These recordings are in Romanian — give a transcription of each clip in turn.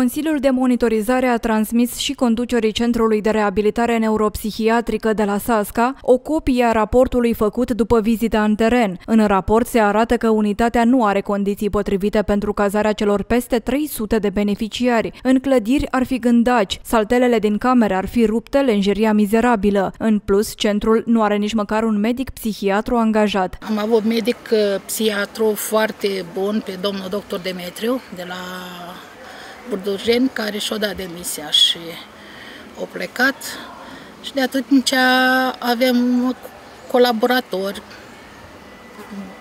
Consiliul de monitorizare a transmis și conducerii Centrului de Reabilitare Neuropsihiatrică de la Sasca o copie a raportului făcut după vizita în teren. În raport se arată că unitatea nu are condiții potrivite pentru cazarea celor peste 300 de beneficiari. În clădiri ar fi gândaci, saltelele din camere ar fi rupte, lenjeria mizerabilă. În plus, centrul nu are nici măcar un medic psihiatru angajat. Am avut medic uh, psihiatru foarte bun pe domnul doctor Demetriu de la Burdurgeni care și-a dat demisia și au plecat. Și de atunci avem colaboratori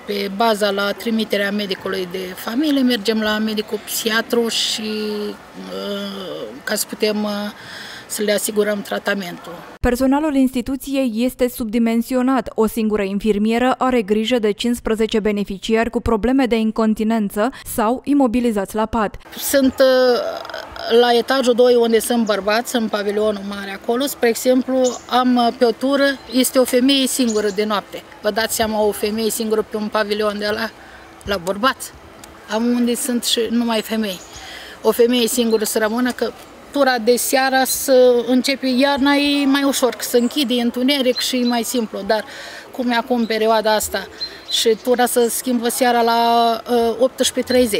pe baza la trimiterea medicului de familie, mergem la medicul psihiatru și uh, ca să putem uh, să le asigurăm tratamentul. Personalul instituției este subdimensionat. O singură infirmieră are grijă de 15 beneficiari cu probleme de incontinență sau imobilizați la pat. Sunt uh, la etajul 2 unde sunt bărbați, în pavilionul mare acolo, spre exemplu, am uh, pe o tură, este o femeie singură de noapte. Vă dați seama, o femeie singură pe un pavilion de la, la bărbați. Am unde sunt și numai femei. O femeie singură să rămână, că tura de seara să începe iarna e mai ușor, că se închide întuneric și e mai simplu, dar cum e acum perioada asta și tura să schimbă seara la uh, 18.30.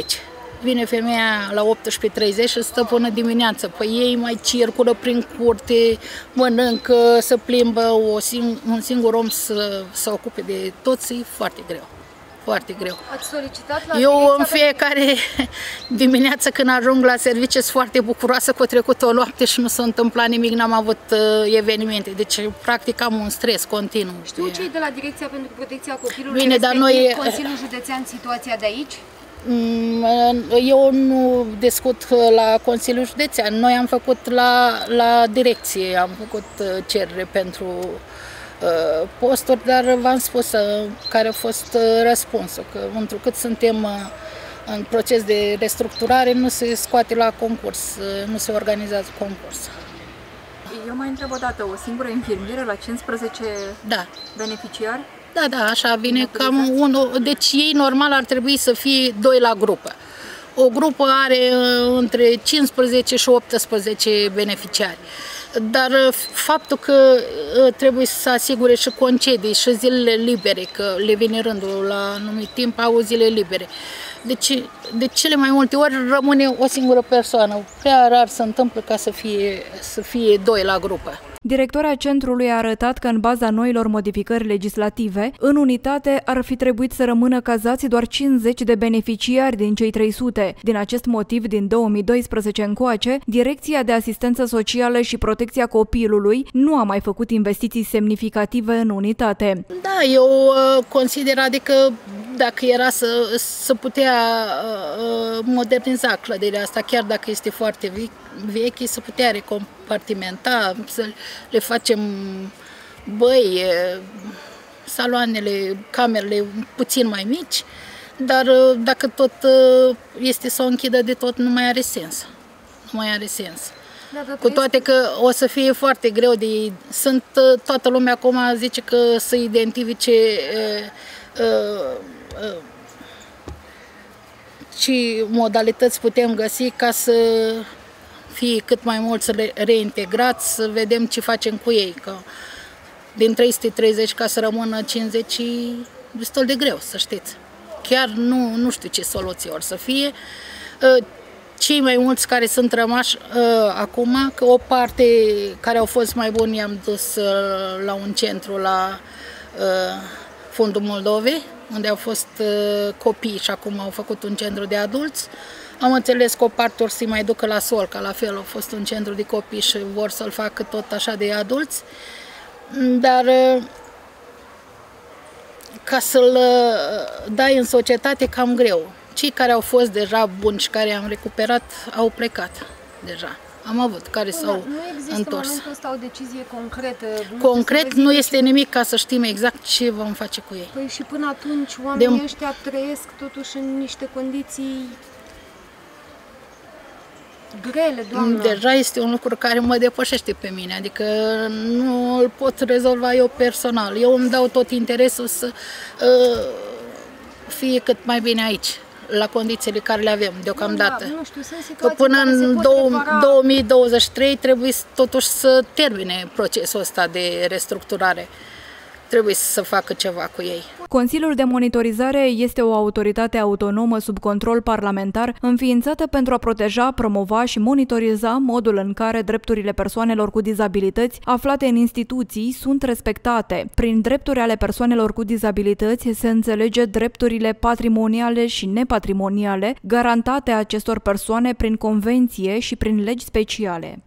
Vine femeia la 18.30 și stă până dimineață. Păi ei mai circulă prin curte, mănâncă, să plimbă, o sing un singur om să se ocupe de toți, e foarte greu foarte greu. Ați solicitat la Eu în fiecare dimineață când ajung la serviciu sunt foarte bucuroasă că a trecut o noapte și nu s-a întâmplat nimic, n-am avut uh, evenimente. Deci practic am un stres continuu. Știu cei de la Direcția pentru Protecția Copilului, Bine, dar noi... Consiliul Județean, situația de aici? Mm, eu nu discut la Consiliul Județean. Noi am făcut la, la direcție, am făcut uh, cerere pentru Uh, posturi, dar v-am spus uh, care a fost uh, răspunsul, că întrucât suntem în proces de restructurare, nu se scoate la concurs, nu se organizează concurs. Eu mai întreb o dată, o singură infirmieră la 15 da. beneficiari? Da, da, așa vine cam unul. Deci ei normal ar trebui să fie doi la grupă. O grupă are între 15 și 18 beneficiari dar uh, faptul că uh, trebuie să asigure și concedii și zilele libere, că le vine rândul la anumit timp, au zile libere. Deci, de cele mai multe ori rămâne o singură persoană. Prea rar se întâmplă ca să fie, să fie doi la grupă. Directoarea centrului a arătat că în baza noilor modificări legislative, în unitate ar fi trebuit să rămână cazați doar 50 de beneficiari din cei 300. Din acest motiv, din 2012 încoace, Direcția de Asistență Socială și Protecția Copilului nu a mai făcut investiții semnificative în unitate. Da, eu uh, consider, adică dacă era să, să putea uh, moderniza clădirea asta, chiar dacă este foarte veche, să putea recompartimenta, să le facem băi, saloanele, camerele puțin mai mici, dar dacă tot este să o închidă de tot, nu mai are sens. Nu mai are sens. Da, Cu toate că o să fie foarte greu de... Sunt, toată lumea acum zice că să identifice uh, uh, uh, ce modalități putem găsi ca să fie cât mai mulți reintegrați, să vedem ce facem cu ei. Că din 330 ca să rămână 50 e destul de greu, să știți. Chiar nu, nu știu ce soluție or să fie. Ă, cei mai mulți care sunt rămași uh, acum, că o parte care au fost mai buni i-am dus uh, la un centru la uh, Fundul Moldovei, unde au fost uh, copii și acum au făcut un centru de adulți. Am înțeles că o parte or să mai ducă la Solca, la fel a fost un centru de copii și vor să-l facă tot așa de adulți. Dar uh, ca să-l uh, dai în societate cam greu. Cei care au fost deja buni și care am recuperat au plecat deja am avut, care s-au nu există întors. Nu există o decizie concretă? Concret nu este nimic ca să știm exact ce vom face cu ei. Păi și până atunci oamenii De... ăștia trăiesc totuși în niște condiții grele, doamnă. Deja este un lucru care mă depășește pe mine, adică nu îl pot rezolva eu personal. Eu îmi dau tot interesul să uh, fie cât mai bine aici, la condițiile care le avem deocamdată. Da, nu știu, sunt situații Până care în se pot repara... 2023 trebuie totuși să termine procesul ăsta de restructurare trebuie să facă ceva cu ei. Consiliul de monitorizare este o autoritate autonomă sub control parlamentar înființată pentru a proteja, promova și monitoriza modul în care drepturile persoanelor cu dizabilități aflate în instituții sunt respectate. Prin drepturi ale persoanelor cu dizabilități se înțelege drepturile patrimoniale și nepatrimoniale garantate acestor persoane prin convenție și prin legi speciale.